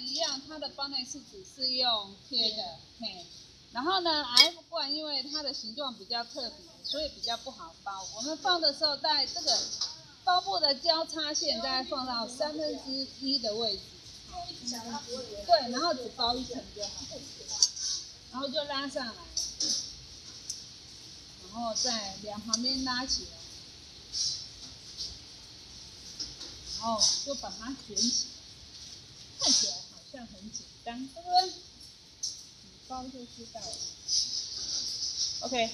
一样，它的包内是只是用贴的，嘿。然后呢，F 罐因为它的形状比较特别，所以比较不好包。我们放的时候，在这个包布的交叉线，大概放到三分之一的位置。对，然后只包一层就好，然后就拉上来，然后再两旁边拉起来，然后就把它卷起来，看起来像很简单，对不对？一包就知道了。OK。